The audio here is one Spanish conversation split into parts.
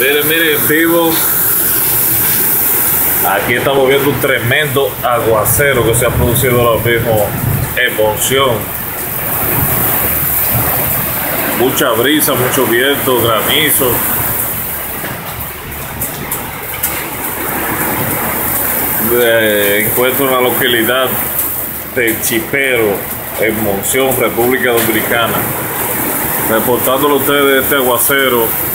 Miren, miren, en vivo. Aquí estamos viendo un tremendo aguacero que se ha producido ahora mismo en Monción. Mucha brisa, mucho viento, granizo. Me encuentro en la localidad de Chipero, en Monción, República Dominicana. Reportándole a ustedes este aguacero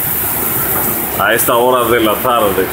a esta hora de la tarde.